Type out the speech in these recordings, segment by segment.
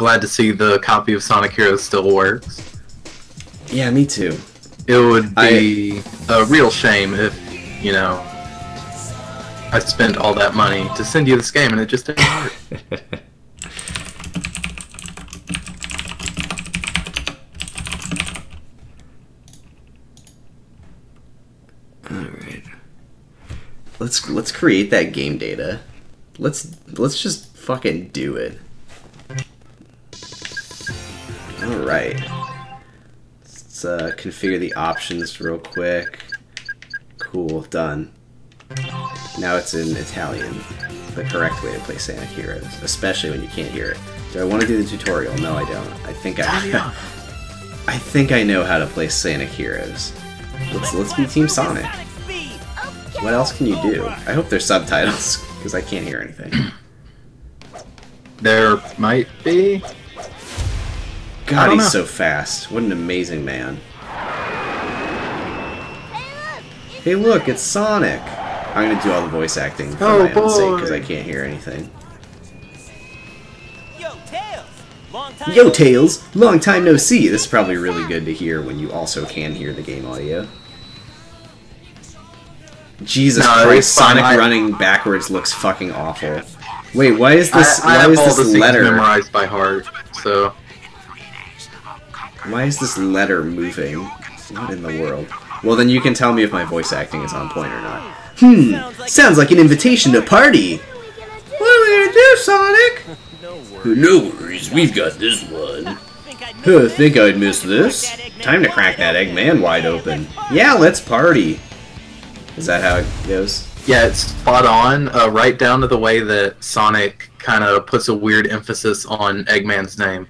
glad to see the copy of Sonic Heroes still works. Yeah, me too. It would be a real shame if, you know, I spent all that money to send you this game and it just didn't work. Alright. Let's let's create that game data. Let's let's just fucking do it. Alright. Let's uh, configure the options real quick. Cool, done. Now it's in Italian. The correct way to play Sonic Heroes, especially when you can't hear it. Do I want to do the tutorial? No, I don't. I think I I think I know how to play Sonic Heroes. Let's let's be Team Sonic. What else can you do? I hope there's subtitles because I can't hear anything. There might be. God, don't he's know. so fast. What an amazing man. Hey, look, it's Sonic. I'm gonna do all the voice acting for Oh, my own sake because I can't hear anything. Yo, Tails! Long time Yo, Tails! Long time no see. This is probably really good to hear when you also can hear the game audio. Jesus No, Christ, it's fine. Sonic I- running backwards looks fucking awful. Wait, why is this? I, I why have is all this the things letter? memorized by heart, so Why is this letter moving? What in the world? Well, then you can tell me if my voice acting is on point or not. Hmm, sounds like an invitation to party. What are we gonna do, Sonic? No worries. We've got this one. Think I'd Huh, think? I'd miss this? Time to crack that Eggman wide open. Yeah, let's party. Is that how it goes? yeah, it's spot on. Uh, right down to the way that Sonic kind of puts a weird emphasis on Eggman's name.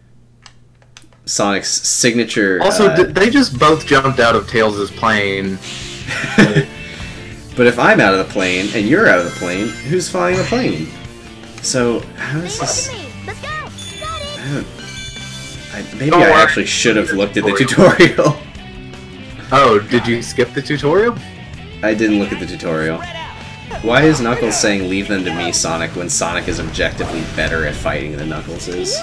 Sonic's signature. Also, uh, d- they just both jumped out of Tails' plane. but if I'm out of the plane and you're out of the plane, who's flying the plane? So how does this? Let's go! Got it! I don't. I, maybe Don't I actually should have looked at the tutorial. Oh, did you skip the tutorial? I didn't look at the tutorial. Why is Knuckles saying leave them to me, Sonic, when Sonic is objectively better at fighting than Knuckles is?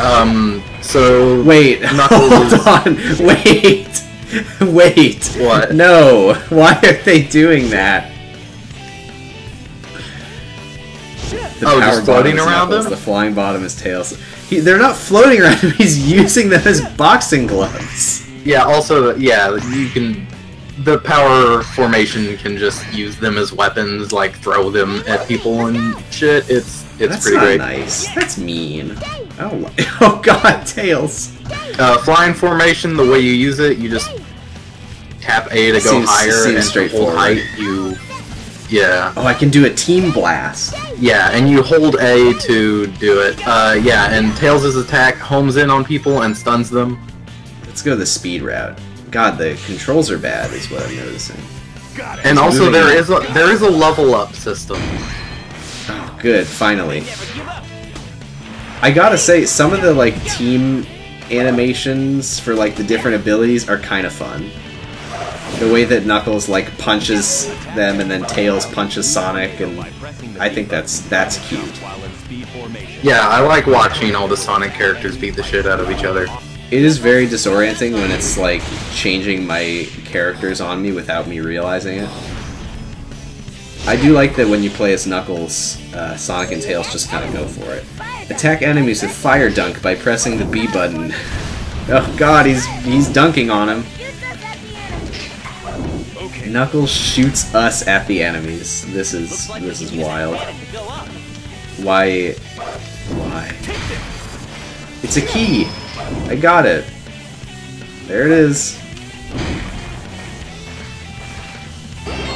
Um, so Wait, Knuckles hold on, wait, wait. What? No, why are they doing that? The Oh, just power floating bottom is around Knuckles, them? The flying bottom is Tails. He, they're not floating around him. He's using them as boxing gloves. Yeah, also, yeah, you can. The power formation can just use them as weapons, like throw them at people and shit. It's it's That's pretty not great. nice. That's mean. Oh, oh God, Tails. Uh, flying formation, the way you use it, you just tap A to go Seems- higher, seems and to hold straightforward. height, you. Yeah, Oh, I can do a team blast. yeah, and you hold A to do it. Uh, yeah, and Tails' attack homes in on people and stuns them. Let's go the speed route. God, the controls are bad, is what I'm noticing. And also, moving there in. is a there is a level up system. Oh, good, finally. I gotta say, some of the like team animations for like the different abilities are kind of fun. The way that Knuckles like punches them and then Tails punches Sonic, and I think that's that's cute. Yeah, I like watching all the Sonic characters beat the shit out of each other. It is very disorienting when it's like changing my characters on me without me realizing it. I do like that when you play as Knuckles, uh, Sonic and Tails just kind of go for it. Attack enemies with Fire Dunk by pressing the B button. Oh god, he's he's dunking on him. Okay. Knuckles shoots us at the enemies. This is this is wild. Why? Why? It's a key. I got it. There it is.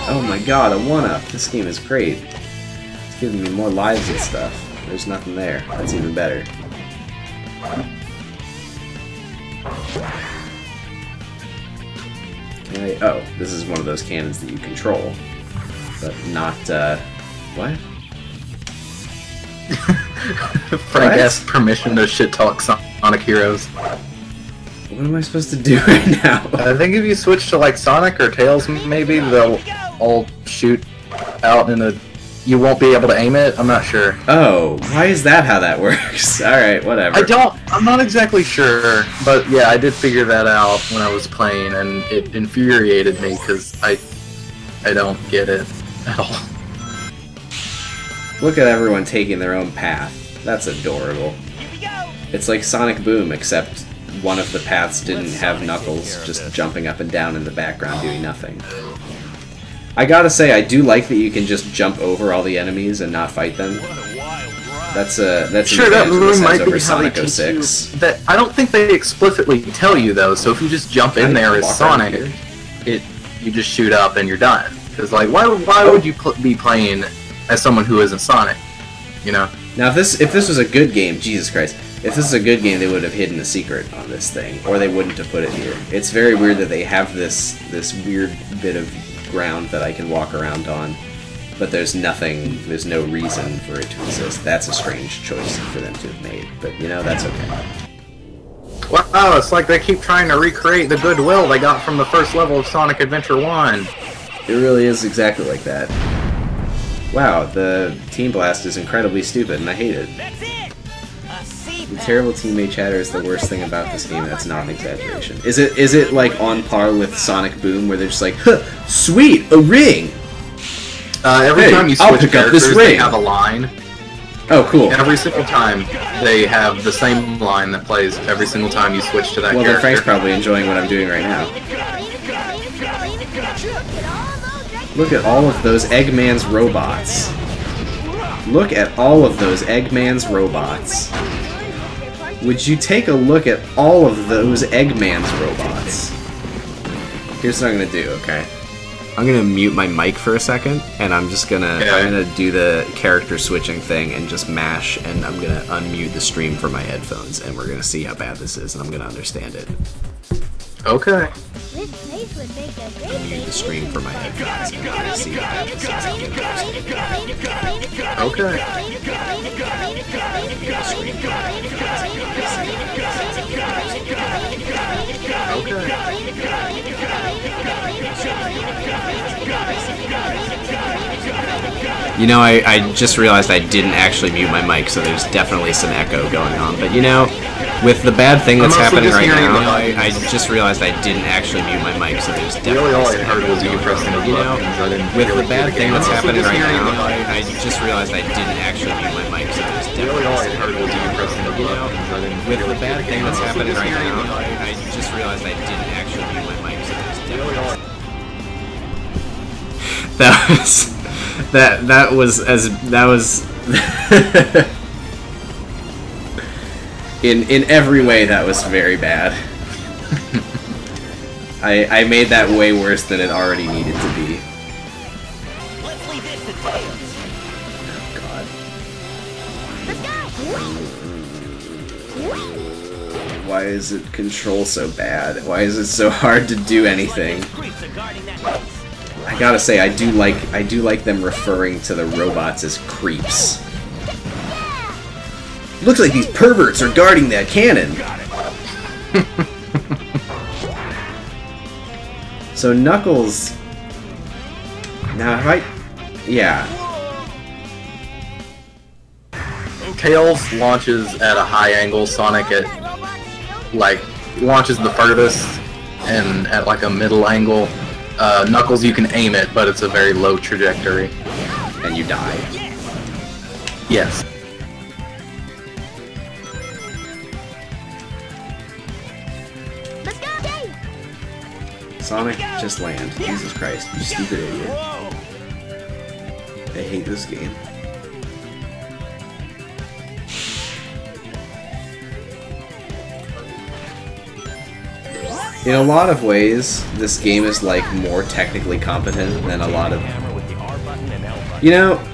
Oh my god, a one-up. This game is great. It's giving me more lives and stuff. There's nothing there. That's even better. I... Oh, this is one of those cannons that you control. But not, uh... What? Frank What? asked permission to shit talk Sonic Heroes. What am I supposed to do right now? I think if you switch to like Sonic or Tails, maybe they'll all shoot out in a you won't be able to aim it. I'm not sure. Oh, why is that how that works? Alright, whatever. I don't. I'm not exactly sure, but yeah, I did figure that out when I was playing, and it infuriated me because I, I don't get it at all. Look at everyone taking their own path. That's adorable. Here we go. It's like Sonic Boom, except one of the paths didn't have Knuckles just jumping up and down in the background doing nothing. I gotta say, I do like that you can just jump over all the enemies and not fight them. What a wild ride. That's a that's an Sure, that advantage really might over be how they Sonic 06. you. That I don't think they explicitly tell you though. So if you just jump in I there as Sonic, here. it you just shoot up and you're done. Because like, why why would you pl- be playing as someone who isn't Sonic? You know? Now, if this if this was a good game, Jesus Christ, if this is a good game, they would have hidden a secret on this thing, or they wouldn't have put it here. It's very weird that they have this this weird bit of ground that I can walk around on, but there's nothing, there's no reason for it to exist. That's a strange choice for them to have made, but you know that's okay. Wow, it's like they keep trying to recreate the goodwill they got from the first level of Sonic Adventure One. It really is exactly like that. Wow, the Team Blast is incredibly stupid, and I hate it. The terrible teammate chatter is the worst thing about this game. That's not an exaggeration. Is it? Is it like on par with Sonic Boom, where they're just like, huh, "Sweet, a ring." Uh, every Hey, time you switch pick up this characters, they have a line. Oh, cool. Every single time, they have the same line that plays every single time you switch to that Well, then Frank's probably enjoying what I'm doing right now. Look at all those Look at all of those Eggman's robots. Look at all of those Eggman's robots. Would you take a look at all of those Eggman's robots? Here's what I'm gonna do, okay? I'm gonna mute my mic for a second, and I'm just gonna Yeah. I'm gonna do the character switching thing and just mash, and I'm gonna unmute the stream for my headphones, and we're gonna see how bad this is, and I'm gonna understand it. Okay. This place would make a great Mute the stream for my headphones, and I'm gonna see how bad this is. I'm gonna understand. Okay. Okay. You know, I, I just realized I didn't actually mute my mic, so there's definitely some echo going on. But you know, with the bad thing that's happening right now, I, I just realized I didn't actually mute my mic, so there's definitely Really, all I heard was you pressing the You know, buttons. I didn't with the bad thing that's happening right now, I, I just realized I didn't actually mute my mic, so there's Really, all I definitely heard was you pressing the You know, buttons. I didn't with the bad thing that's happening right just hearing the now, I, just realized I didn't actually mute my mic, so there's all definitely I- that was that that was as that was in in every way that was very bad. I I made that way worse than it already needed to be. Let's leave this to Tails. Oh, God. Why is it control so bad? Why is it so hard to do anything? Creeps are guarding that base. I gotta say, I do like I do like them referring to the robots as creeps. Looks like these perverts are guarding that cannon. so Knuckles. Now, if I, yeah, Tails launches at a high angle. Sonic at like launches the furthest and at like a middle angle. Uh, Knuckles, you can aim it, but it's a very low trajectory. and you die. Yes. Sonic, just land. Jesus Christ, you stupid idiot. I hate this game. In a lot of ways, this game is like more technically competent than a lot of. You with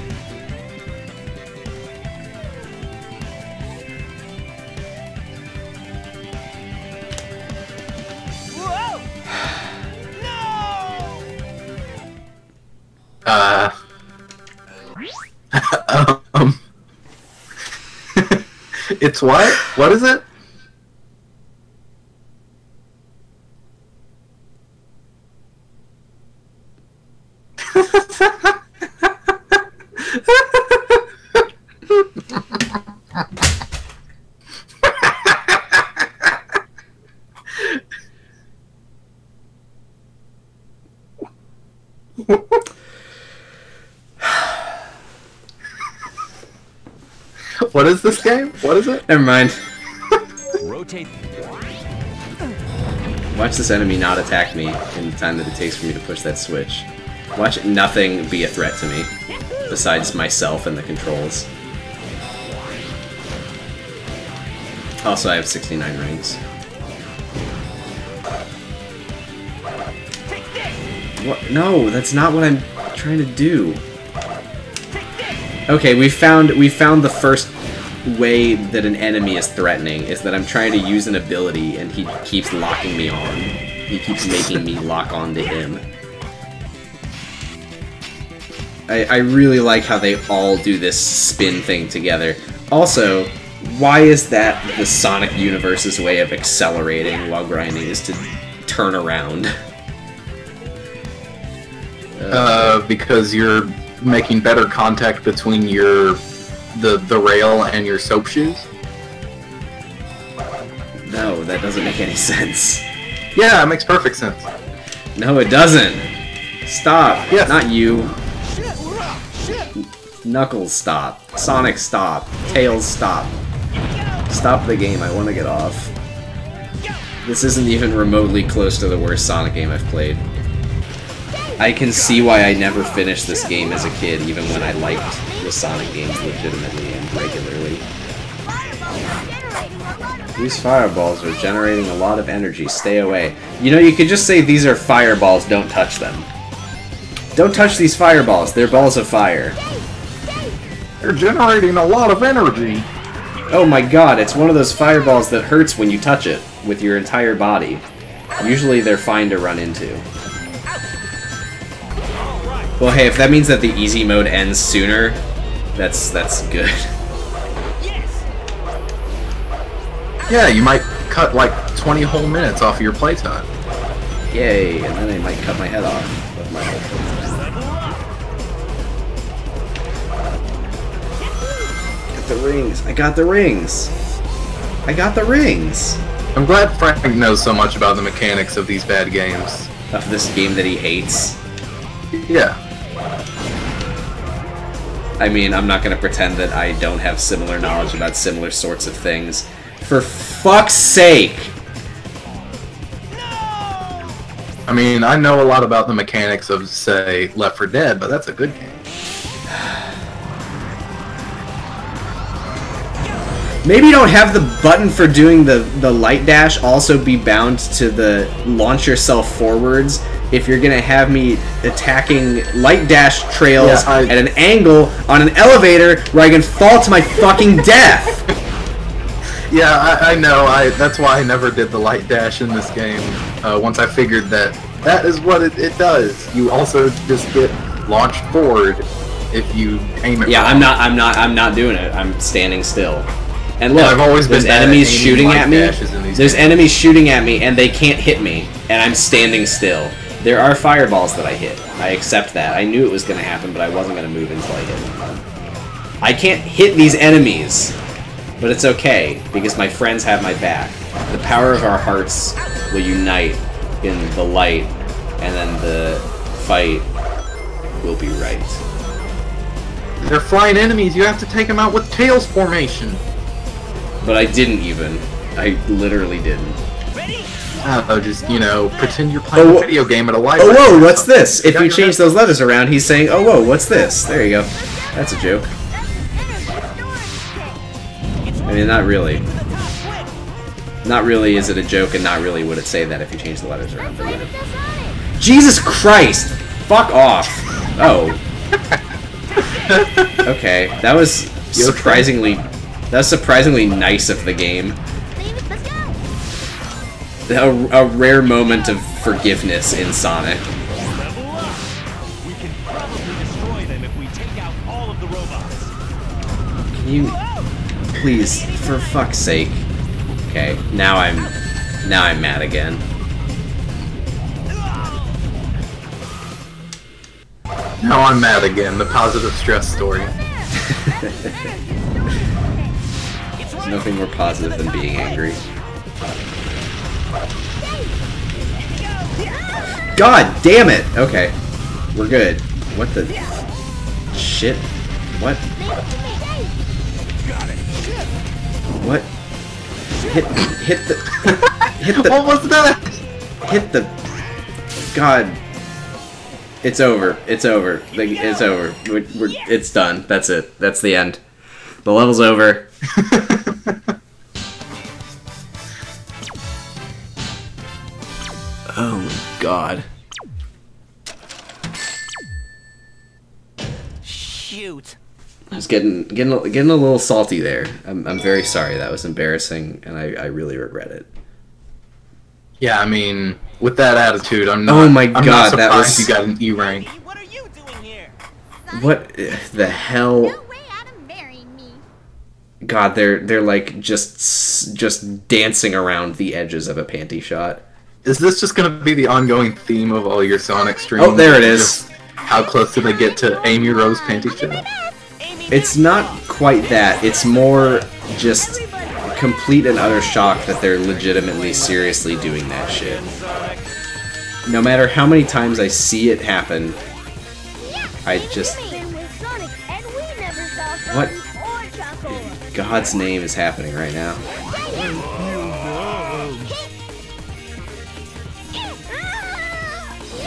it's what? What is it? what is this game? What is it? Never mind. Rotate. Watch this enemy not attack me in the time that it takes for me to push that switch. Watch nothing be a threat to me, besides myself and the controls. Also, I have 69 rings. What? No, that's not what I'm trying to do. Okay, we found we found the first way that an enemy is threatening is that I'm trying to use an ability and he keeps locking me on. He keeps making me lock on to him. I, I really like how they all do this spin thing together. Also, why is that the Sonic Universe's way of accelerating while grinding is to turn around? Uh, because you're making better contact between your the the rail and your soap shoes. No, that doesn't make any sense. Yeah, it makes perfect sense. No, it doesn't. Stop. Yes. Not you. Knuckles, stop. Sonic, stop. Tails, stop. Stop the game. I want to get off. This isn't even remotely close to the worst Sonic game I've played. I can see why I never finished this game as a kid, even when I liked the Sonic games legitimately and regularly. These fireballs are generating a lot of energy. Stay away. You know, you could just say these are fireballs, don't touch them. Don't touch these fireballs, they're balls of fire. They're generating a lot of energy. Oh my god, it's one of those fireballs that hurts when you touch it with your entire body. Usually they're fine to run into. Well, hey, if that means that the easy mode ends sooner, that's that's good. Yes. Yeah, you might cut like 20 whole minutes off of your playtime. Yay, and then I might cut my head off with my whole Got the rings. I got the rings. I got the rings. I'm glad Frank knows so much about the mechanics of these bad games. Of this game that he hates. Yeah. I mean, I'm not gonna pretend that I don't have similar knowledge about similar sorts of things. For fuck's sake! I mean, I know a lot about the mechanics of, say, Left 4 Dead, but that's a good game. Maybe don't have the button for doing the, the light dash also be bound to the launch yourself forwards if you're gonna have me attacking light dash trails Yeah, I- at an angle on an elevator where I can fall to my fucking death! Yeah, I, I know. I that's why I never did the light dash in this game. Uh, once I figured that that is what it, it does. You also just get launched forward if you aim it. Yeah, wrong. I'm not. I'm not. I'm not doing it. I'm standing still. And look, I've always been there's enemies shooting at me. dashes in these There's games. enemies shooting at me, and they can't hit me, and I'm standing still. There are fireballs that I hit. I accept that. I knew it was going to happen, but I wasn't going to move until I hit them. I can't hit these enemies, but it's okay because my friends have my back. The power of our hearts will unite in the light, and then the fight will be right. They're flying enemies. You have to take them out with tails formation. But I didn't even. I literally didn't. Ready? Oh, just you know, pretend you're playing Oh, a video game at a light. Oh, whoa, what's this? If you change those letters around, he's saying, oh, whoa, what's this? There you go. That's a joke. I mean, not really. Not really is it a joke, and not really would it say that if you change the letters around. Jesus Christ! Fuck off! Oh. Okay, that was surprisingly... That was surprisingly nice of the game. A, a rare moment of forgiveness in Sonic. Level up. We can probably destroy them if we take out all of the robots. Can you please, for fuck's sake? Okay, now I'm now I'm mad again. Now I'm mad again. The positive stress story. There's nothing more positive than being angry. God damn it! Okay, we're good. What the shit? What? What? Hit, hit the, hit the, What was that? hit the. God. It's over. It's over. It's over. We're, we're, it's done. That's it. That's the end. The level's over. god. Shoot. I was getting getting a- getting a little salty there. I'm, I'm very sorry. That was embarrassing, and I, I really regret it. Yeah, I mean, with that attitude, I'm oh not. Oh my I'm God, that was- you got an E rank. Hey, what are you doing here? What the hell? No way Adam marrying me. God, they're they're like just just dancing around the edges of a panty shot. Is this just gonna be the ongoing theme of all your Sonic oh, streams? Oh, there it is. Just how close do they get to Amy Rose panty shot? Amy, It's not quite that. It's more just complete and utter shock that they're legitimately seriously doing that shit. No matter how many times I see it happen, I just What? What? God's name is happening right now.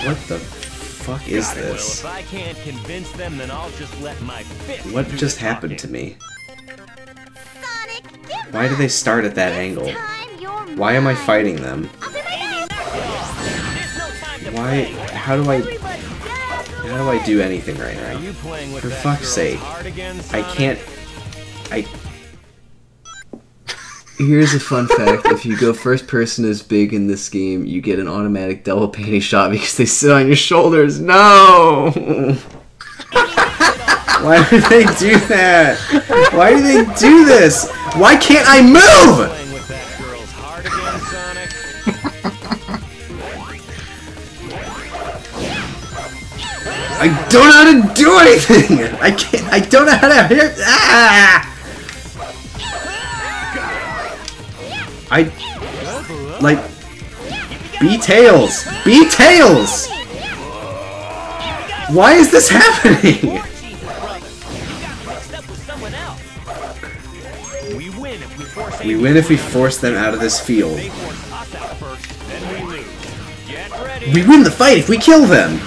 What the fuck is Gotta know, this? If I can't convince them, then I'll just let my fist What just happened to talking. me? Why do they start at that angle? Why am I fighting them? Amy, knock it off. There's no time to Why? How do I? How do I do anything right now? you playing with For fuck's sake. I can't. I. Here's a fun fact: if you go first person as big in this game, you get an automatic double panty shot because they sit on your shoulders. No. Why do they do that? Why do they do this? Why can't I move? I don't know how to do anything. I can't. I don't know how to. Ah! I like. Be tails. Be tails. Why is this happening? We win if we force them out of this field. We win the fight if we kill them.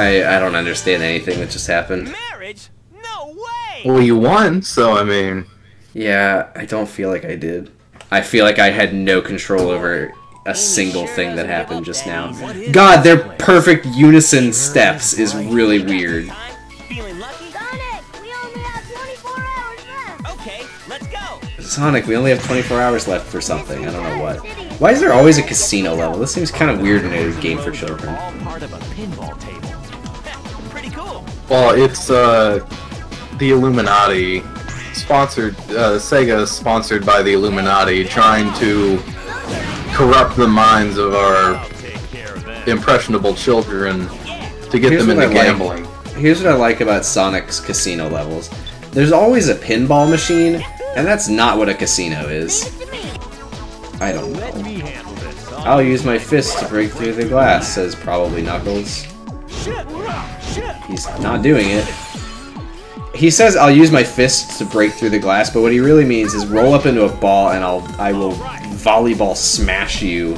I I don't understand anything that just happened. Marriage? No way! Well, you won, so I mean, Yeah, I don't feel like I did. I feel like I had no control over a single thing that happened just now. God, their perfect unison steps is really weird. Feeling lucky? Sonic, we only have 24 hours left. Okay, let's go. Sonic, we only have 24 hours left for something. I don't know what. Why is there always a casino level? This seems kind of weird in a game for children. Well, it's uh, the Illuminati, sponsored. Uh, Sega is sponsored by the Illuminati, trying to corrupt the minds of our I'll take care of that. impressionable children to get Here's them into I like. gambling. Here's what I like about Sonic's casino levels. There's always a pinball machine, and that's not what a casino is. I don't know. me handle this. Sonic. I'll use my fist to break through the glass, says probably Knuckles. He's not doing it. He says I'll use my fist to break through the glass, but what he really means is roll up into a ball and I'll I will volleyball smash you.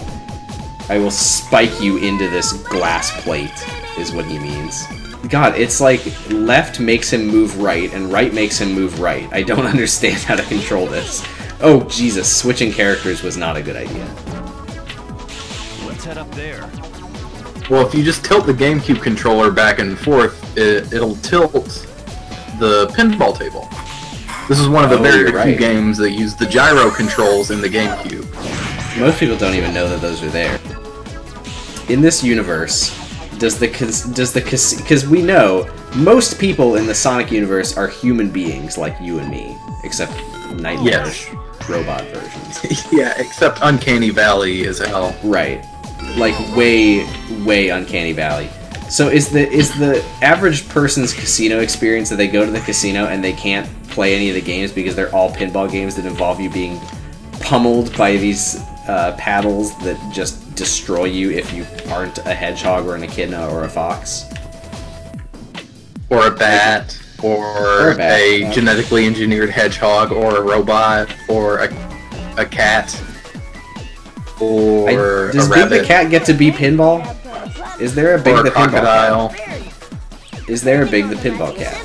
I will spike you into this glass plate is what he means. God, it's like left makes him move right and right makes him move right. I don't understand how to control this. Oh Jesus, switching characters was not a good idea. Let's head up there. Well, if you just tilt the GameCube controller back and forth, it, it'll tilt the pinball table. This is one of the Oh, very few right. games that use the gyro controls in the GameCube. Most people don't even know that those are there. In this universe, does the does the because we know most people in the Sonic universe are human beings like you and me, except nightmarish Yes. robot versions. yeah, except Uncanny Valley is hell. Right. Like way, way uncanny valley. So is the is the average person's casino experience that they go to the casino and they can't play any of the games because they're all pinball games that involve you being pummeled by these uh, paddles that just destroy you if you aren't a hedgehog or an echidna or a fox? or a bat, or, Or a bat, a genetically engineered hedgehog, or a robot, or a, a cat, I- does a Big the Cat get to be pinball? Is there a Big or a the Pinball. Cat? Is there a Big the Pinball Cat?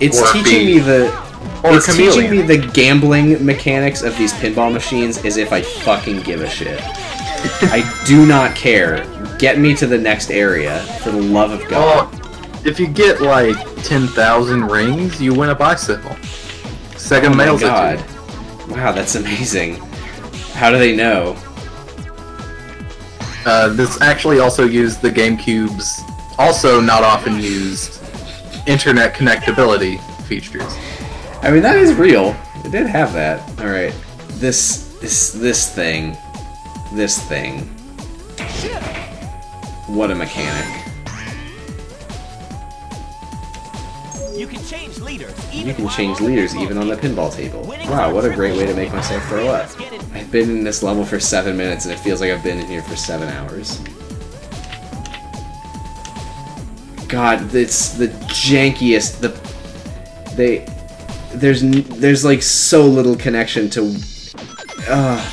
It's Or teaching me the Or a it's teaching me the gambling mechanics of these pinball machines as if I fucking give a shit. I do not care. Get me to the next area, for the love of God. Oh, if you get like 10,000 rings, you win a bicycle. Sega Oh mails god. it to you. Wow, that's amazing. How do they know? Uh, this actually also used the GameCube's also not often used internet connectability features. I mean, that is real. It did have that. All right, this this this thing, this thing. What a mechanic! You can change leaders. Even You can change on the leaders pinball even on the table. pinball table. Wow, what a great way to make myself throw up. Let's get it. I've been in this level for seven minutes, and it feels like I've been in here for seven hours. God, it's the jankiest. The they there's there's like so little connection to. Uh,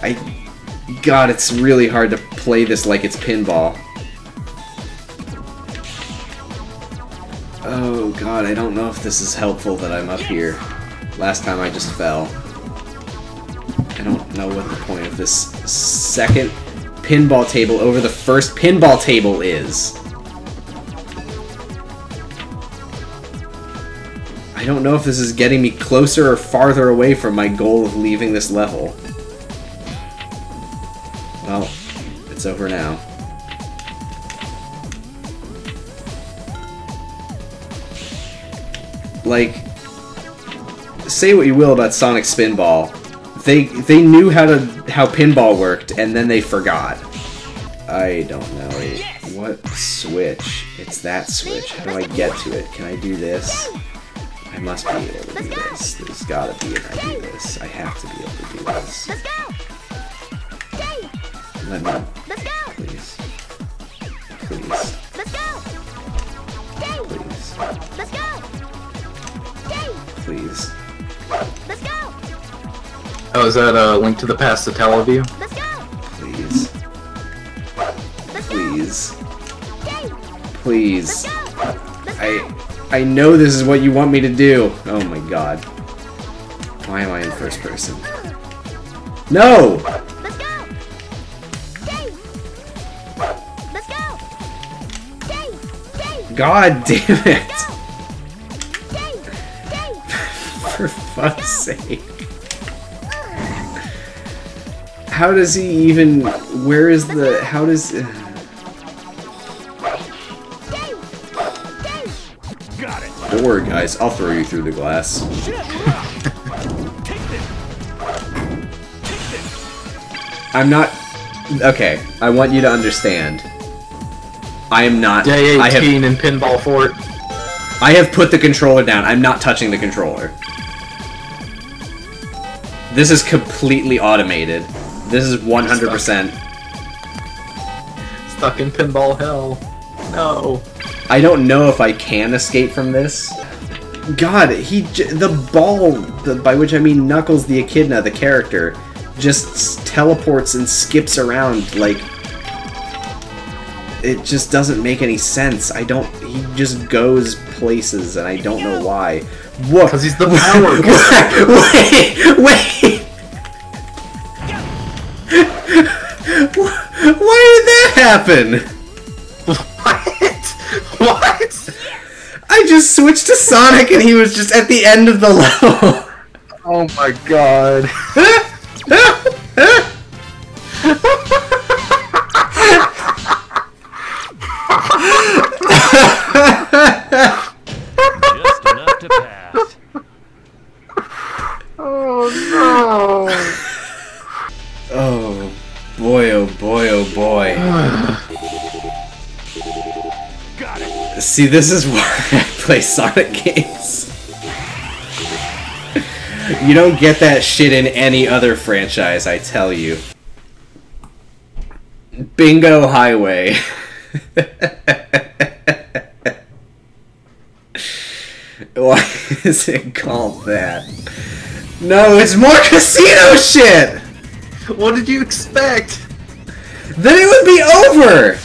I God, it's really hard to play this like it's pinball. God, I don't know if this is helpful that I'm up here. Last time I just fell. I don't know what the point of this second pinball table over the first pinball table is. I don't know if this is getting me closer or farther away from my goal of leaving this level. Well, it's over now. Like, say what you will about Sonic Spinball, they they knew how to how pinball worked, and then they forgot. I don't know. What switch? It's that switch. How do I get to it? Can I do this? I must be able to do this. There's gotta be if I do this. I have to be able to do this. Let's go! Dave! Let me, Let's go! please. Please. Let's go! Please. Let's go! Dave! Please. Let's go! Oh, is that a link to the past to Teleview? Let's go! Please. Let's! Please. Dave! Please. Let's go! Let's! I I know this is what you want me to do. Oh my god. Why am I in first person? No! Let's go! Dave! Let's go! Dave! Dave! God damn it! Fuck's sake. How does he even... Where is the... How does... Dave! Dave! Got it. Don't worry, guys. I'll throw you through the glass. Shit. Take this. Take this. I'm not... Okay, I want you to understand. I am not... Day I have 18 in Pinball Fort. I have put the controller down. I'm not touching the controller. This is completely automated. This is 100%. Stuck in Pinball Hell. No. I don't know if I can escape from this. God, he j- the ball, the, by which I mean Knuckles the Echidna, the character, just s- teleports and skips around like it just doesn't make any sense. I don't. He just goes places, and I don't know why. What? 'Cause he's the power wait, wait. Why did that happen? What? What? I just switched to Sonic and he was just at the end of the level. Oh my god. See, this is why I play Sonic games. You don't get that shit in any other franchise, I tell you. Bingo Highway. Why is it called that? No, it's more casino shit! What did you expect? Then it would be over!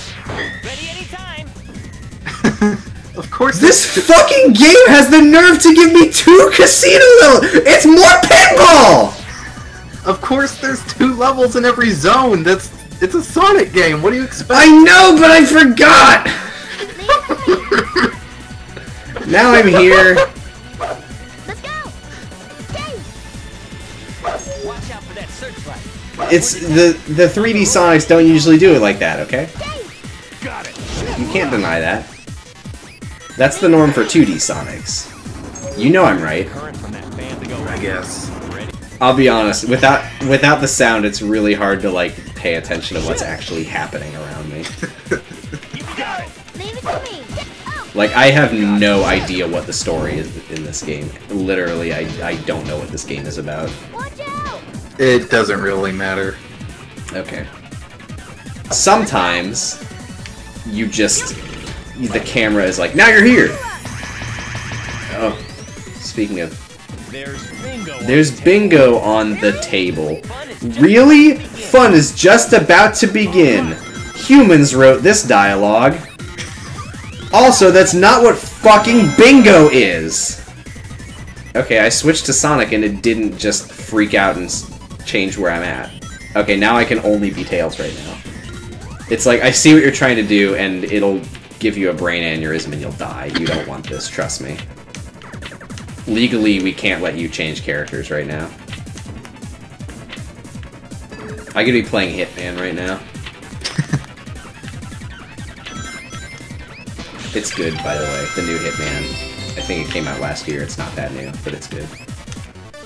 Course, This fucking game has the nerve to give me two casino levels! It's more pinball! Of course, there's two levels in every zone. That's it's a Sonic game. What do you expect? I know, but I forgot! Now I'm here. Let's go. Dave. Watch out for that searchlight. It's the the 3D Sonics don't usually do it like that, okay? Got it. You can't deny that. That's the norm for 2D Sonics. You know I'm right. Current from that fan to go. I guess. Ready. I'll be honest, without without the sound, it's really hard to like pay attention to what's actually happening around me. You got it. Leave it to me. Like I have no idea what the story is in this game. Literally, I I don't know what this game is about. It doesn't really matter. Okay. Sometimes you just the camera is like, now you're here. Oh, speaking of, There's bingo. on the table. bingo on the table. Fun is just Really? Fun is just about to begin. Humans wrote this dialogue. Also, that's not what fucking bingo is. Okay, I switched to Sonic and it didn't just freak out and change where I'm at. Okay, now I can only be Tails right now. It's like, I see what you're trying to do and it'll give you a brain aneurysm and you'll die. You don't want this, trust me. Legally, we can't let you change characters right now. I could be playing Hitman right now. it's good, by the way, the new Hitman. I think it came out last year. It's not that new, but it's good.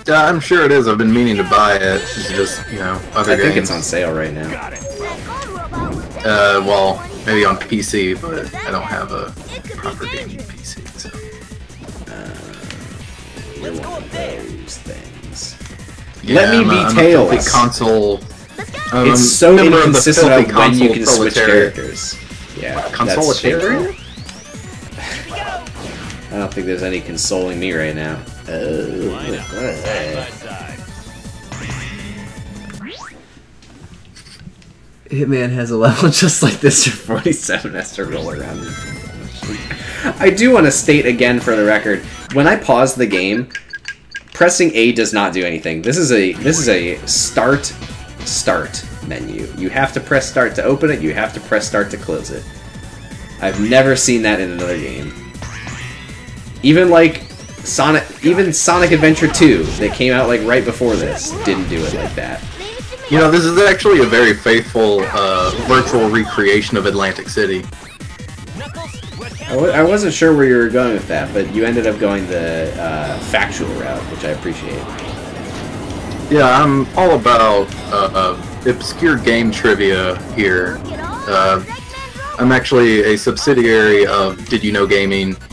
Yeah, I'm sure it is. I've been meaning to buy it. It's just you know other I think it's on sale right now. Got it. That gold robot. Uh, well, maybe on PC, but I don't have a It could proper be gaming. PC. So. You're Let's go up there. those things. Yeah, Let me I'm be a, I'm a Tails. filthy console. Let's go. It's so member of the inconsistent filthy on when you can switch characters. Yeah, that's Consolitarian? I don't think there's any consoling me right now. Oh, Line Hitman has a level just like this. Your 47 has to roll around. I do want to state again for the record, when I pause the game, pressing A does not do anything. This is a this is a start start menu. You have to press start to open it. You have to press start to close it. I've never seen that in another game. Even like Sonic, even Sonic Adventure 2 that came out like right before this didn't do it like that. You know, this is actually a very faithful uh, virtual recreation of Atlantic City. I w- I wasn't sure where you were going with that, but you ended up going the uh, factual route, which I appreciate. Yeah, I'm all about uh, uh, obscure game trivia here. Uh, the Eggman's robot. I'm actually a subsidiary of Did You Know Gaming.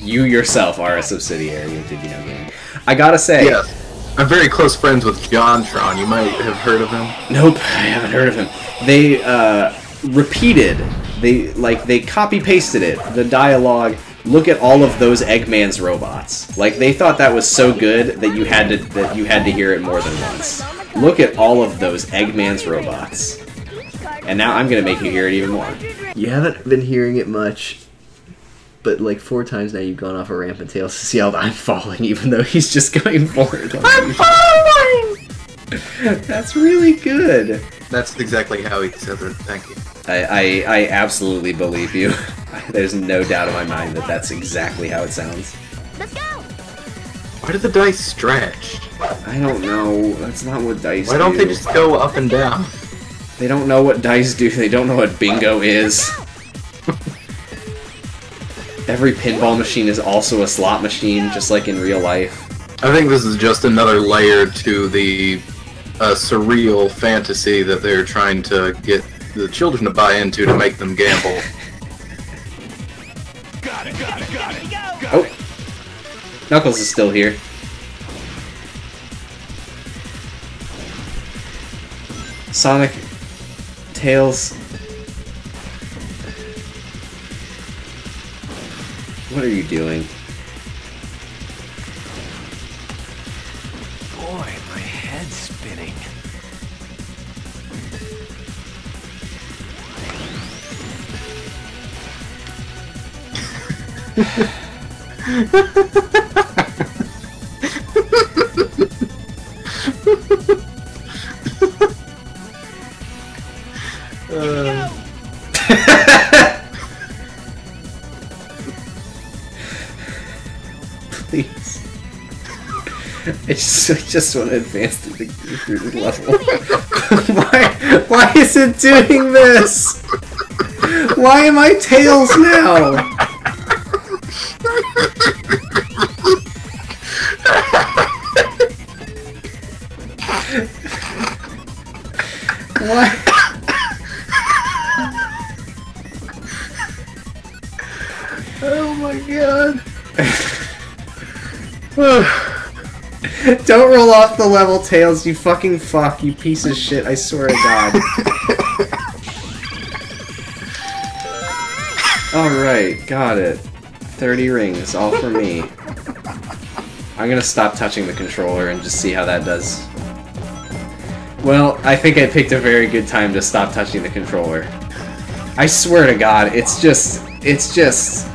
You yourself are a subsidiary of Did You Know Gaming. I gotta say, Yes. I'm very close friends with JonTron. You might have heard of him. nope, I haven't heard of him. They uh, repeated, they like they copy pasted it. The dialogue. Look at all of those Eggman's robots. Like they thought that was so good that you had to that you had to hear it more than once. Look at all of those Eggman's robots. And now I'm gonna make you hear it even more. You haven't been hearing it much, but like four times now you've gone off a ramp and Tails has yelled, I'm falling, even though he's just going forward. I'm falling! That's really good. That's exactly how he says it. Thank you. I, I, I absolutely believe you. There's no doubt in my mind that that's exactly how it sounds. Let's go. Why do the dice stretch? I don't know. That's not what dice Why don't do. they just go up and down? They don't know what dice do. They don't know what bingo is. Every pinball machine is also a slot machine, just like in real life. I think this is just another layer to the a surreal fantasy that they're trying to get the children to buy into to make them gamble. Got it, got it, got it. Got Oh. it. Knuckles is still here. Sonic, Tails. What are you doing? Boy, my head's spinning. Please. I just, I just want to advance to the, through level. why, why is it doing this? Why am I Tails now? Don't roll off the level, Tails, you fucking fuck, you piece of shit, I swear to god. Alright, got it. 30 rings, all for me. I'm gonna stop touching the controller and just see how that does. Well, I think I picked a very good time to stop touching the controller. I swear to god, it's just... It's just...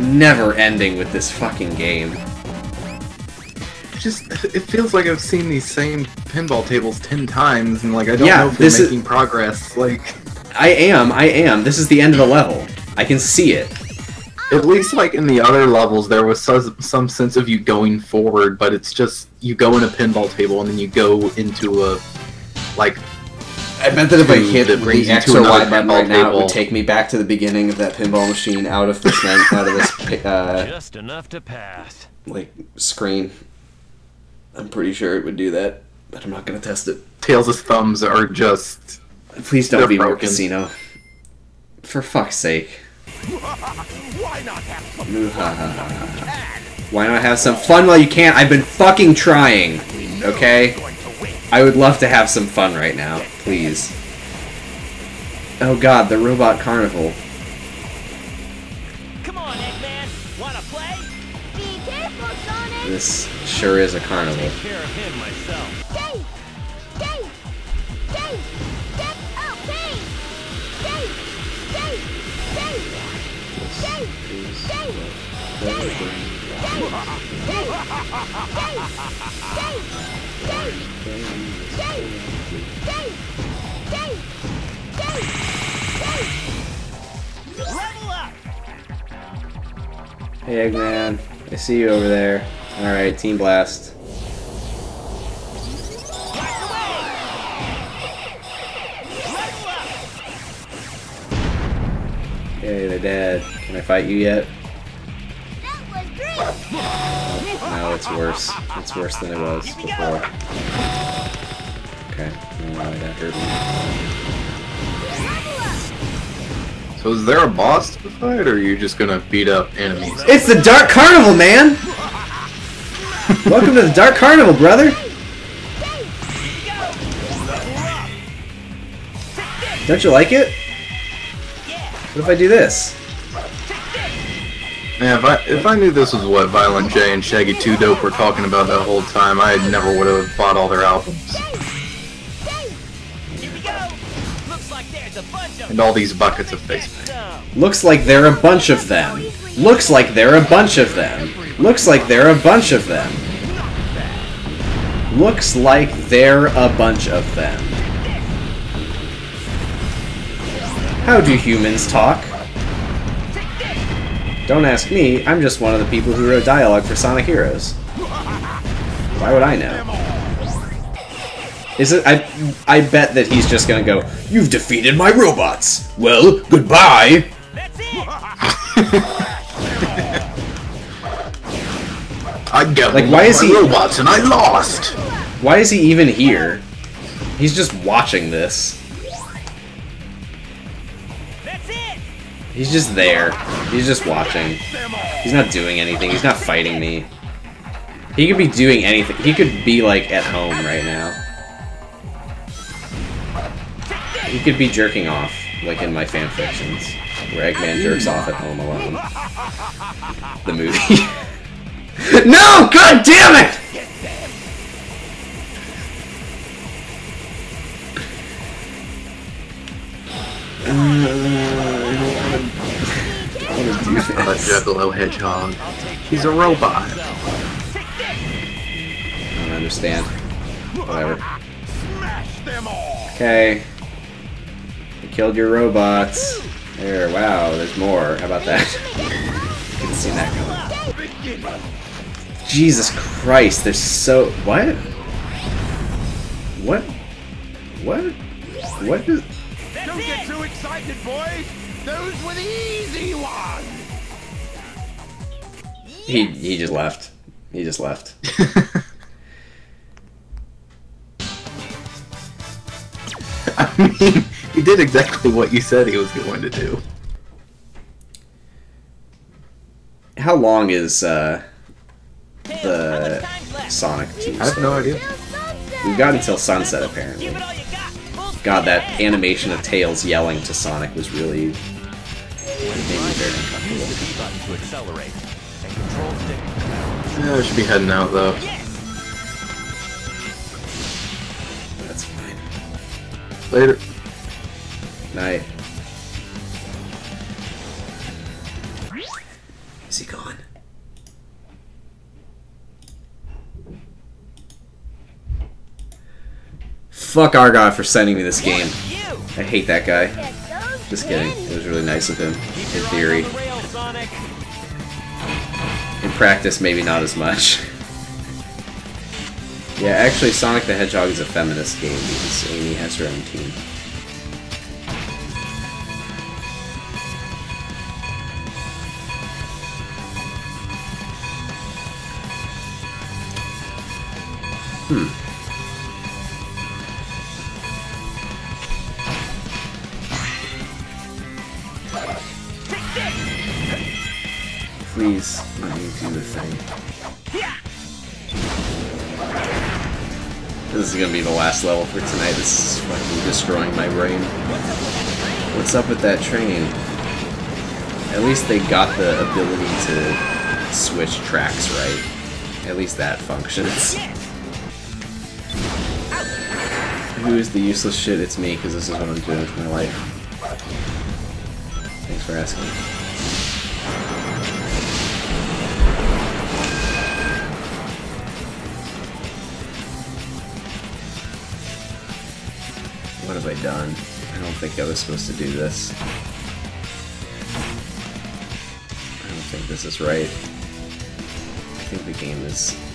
Never ending with this fucking game. Just it feels like I've seen these same pinball tables ten times, and like I don't Yeah, know if they're this is- making progress. Like I am, I am. This is the end of the level. I can see it. at least like in the other levels, there was some, some sense of you going forward, but it's just you go in a pinball table and then you go into a like I bet that if I hit the brings you X or Y button right now, it would take me back to the beginning of that pinball machine out of this out of this uh, Just enough to pass. like screen. I'm pretty sure it would do that, but I'm not gonna test it. Tails' of thumbs are just Please don't They're be more broken. casino. For fuck's sake. Why not have some Why not have some fun while you can? I've been fucking trying. Okay? going to win? I would love to have some fun right now, please. Oh god, the robot carnival. Come on, Eggman. Wanna play? Be careful, Sonic! This sure is a carnival. Hey Eggman, I see you over there. Alright, Team Blast. Blast away! Level up! Hey, they're dead. Can I fight you yet? That! No, it's worse. It's worse than it was before. go. Okay, no, that hurt me. So. Is there a boss to fight, or are you just gonna beat up enemies? It's the Dark Carnival, man! Welcome to the Dark Carnival, brother! Don't you like it? What if I do this? Man, if I if I knew this was what Violent J and Shaggy Two Dope were talking about that whole time, I never would have bought all their albums Stay! Stay! here we go. Looks like there's a bunch of and all these buckets of face. some. Looks like there are a bunch of them. Looks like there are a bunch of them. Looks like there are a bunch of them. Looks like they're a bunch of them. How do humans talk? Don't ask me, I'm just one of the people who wrote dialogue for Sonic Heroes. Why would I know? Is it I I bet that he's just gonna go, You've defeated my robots! Well, goodbye! I got Like, why is my he- robots and I lost. Why is he even here? He's just watching this. That's it! He's just there. He's just watching. He's not doing anything. He's not fighting me. He could be doing anything. He could be like at home right now. He could be jerking off, like in my fan fictions, where Eggman jerks off at home alone. The movie. no! God damn it! Juggalo Hedgehog. He's a robot. I don't understand. Whatever. Smash them all! Okay. You killed your robots. There, wow, there's more. How about that? Couldn't see that coming. Jesus Christ, there's so what? What? What? What is Don't get too excited, boys! Those were the easy ones! He he just left. He just left. I mean, he did exactly what you said he was going to do. How long is uh the Sonic 2 I have no idea. We've got until sunset apparently. Give it all you got! Full God, that animation of Tails yelling to Sonic was really made me very Use uncomfortable. Yeah, I should be heading out though. That's fine. Later. Night. Is he gone? Fuck Argyle for sending me this game. I hate that guy. Just kidding. It was really nice of him. In theory. Practice, maybe not as much. Yeah, actually, Sonic the Hedgehog is a feminist game because Amy has her own team. Hmm. Please, the thing. This is gonna be the last level for tonight. This is fucking destroying my brain. What's up with that train? At least they got the ability to switch tracks right. At least that functions. Who is the useless shit? It's me, because this is what I'm doing with my life. Thanks for asking. I done? I don't think I was supposed to do this. I don't think this is right. I think the game is...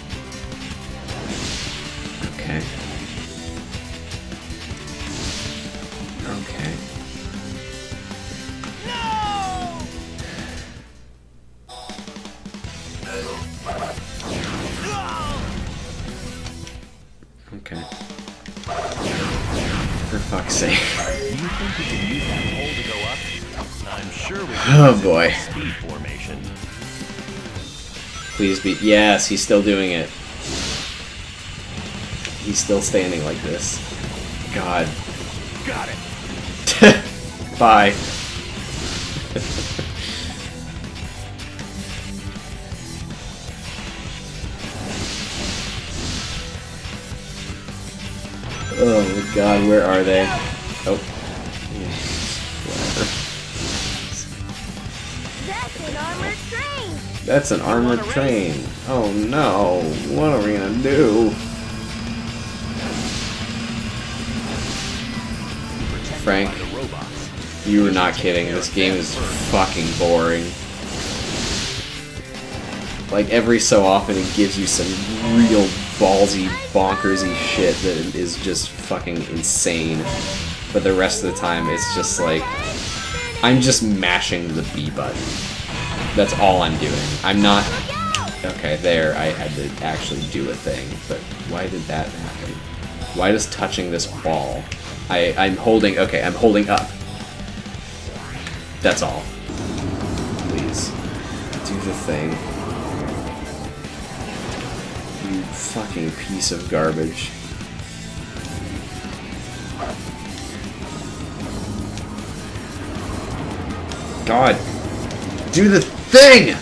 Please be. Yes, he's still doing it. He's still standing like this. God. Got it! Bye. oh my god, where are they? Oh. That's an armored train. Oh no, what are we gonna do? Frank, you were not kidding. This game is fucking boring. Like every so often it gives you some real ballsy, bonkersy shit that is just fucking insane. But the rest of the time it's just like I'm just mashing the B button. That's all I'm doing. I'm not Okay, there I had to actually do a thing, but why did that happen? Why does touching this ball? I, I'm holding, okay, I'm holding up. That's all. Please. Do the thing. You fucking piece of garbage. God. Do the thing!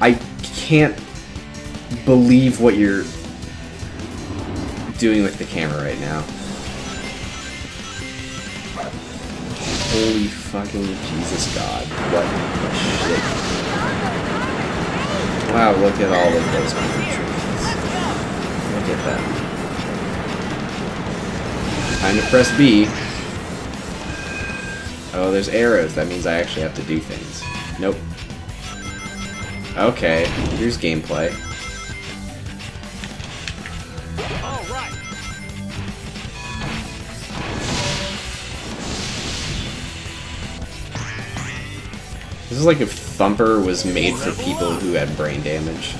I can't believe what you're doing with the camera right now. Holy fucking Jesus God. What the shit. Wow, look at all of those penetrations. Look at them. Time to press B. Oh, there's arrows. That means I actually have to do things. Nope. Okay, here's gameplay. All right. This is like if Thumper was made for people who had brain damage.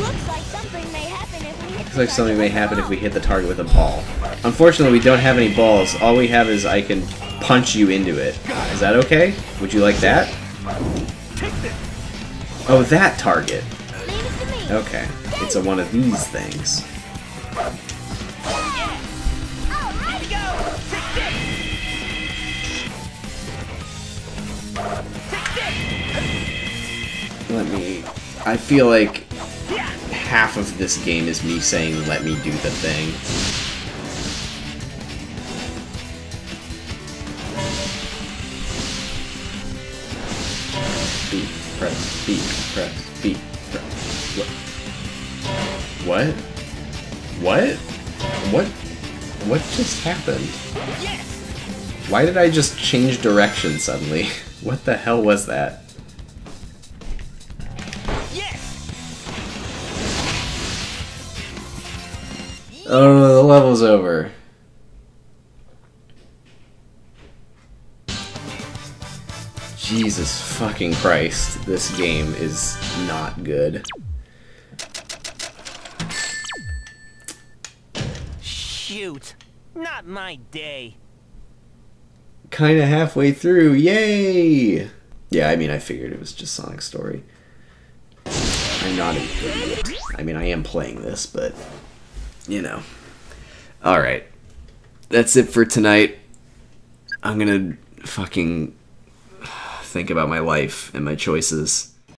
Looks like something may happen if we hit Looks like something may happen if we hit the target with a ball. Unfortunately, we don't have any balls. All we have is I can punch you into it. Is that okay? Would you like that? Oh, that target. Okay. It's a one of these things. Let me... I feel like half of this game is me saying, let me do the thing. B, press, B, press. What? What? What? What? What just happened? Why did I just change direction suddenly? What the hell was that? Oh, the level's over. Jesus fucking Christ, this game is not good. Shoot. Not my day. Kinda halfway through, yay! Yeah, I mean, I figured it was just Sonic Story. I'm not an idiot. I mean, I am playing this, but, you know. Alright. That's it for tonight. I'm gonna fucking think about my life and my choices